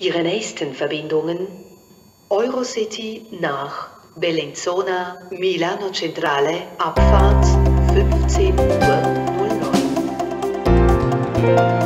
Ihre nächsten Verbindungen Eurocity nach Bellinzona, Milano Centrale, Abfahrt 15.09 Uhr.